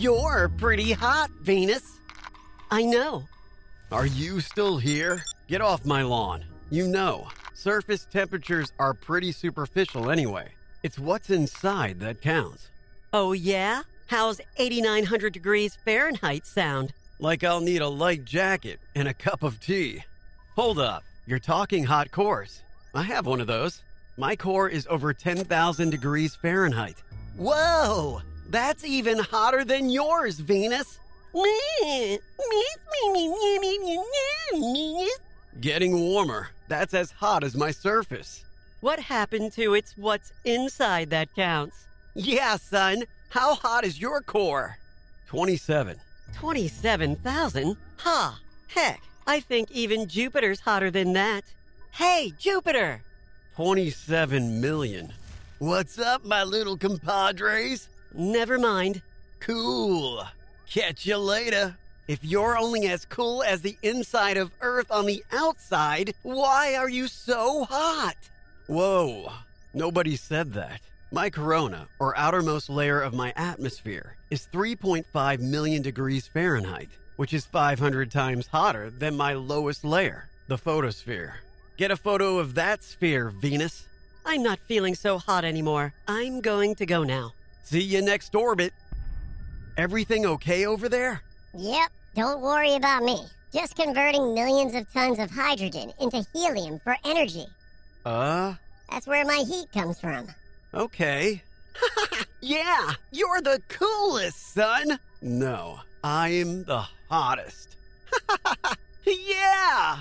You're pretty hot, Venus. I know. Are you still here? Get off my lawn. You know, surface temperatures are pretty superficial anyway. It's what's inside that counts. Oh, yeah? How's 8,900 degrees Fahrenheit sound? Like I'll need a light jacket and a cup of tea. Hold up, you're talking hot cores. I have one of those. My core is over 10,000 degrees Fahrenheit. Whoa! That's even hotter than yours, Venus. Getting warmer. That's as hot as my surface. What happened to it's what's inside that counts? Yeah, Sun. How hot is your core? 27. 27,000? Ha! Heck, I think even Jupiter's hotter than that. Hey, Jupiter! 27 million. What's up, my little compadres? Never mind. Cool. Catch you later. If you're only as cool as the inside of Earth on the outside, why are you so hot? Whoa, nobody said that. My corona, or outermost layer of my atmosphere, is 3.5 million degrees Fahrenheit, which is 500 times hotter than my lowest layer, the photosphere. Get a photo of that sphere, Venus. I'm not feeling so hot anymore. I'm going to go now. See you next orbit. Everything okay over there? Yep, don't worry about me. Just converting millions of tons of hydrogen into helium for energy. Uh, That's where my heat comes from. okay. yeah, you're the coolest, Sun. No, I'm the hottest. yeah!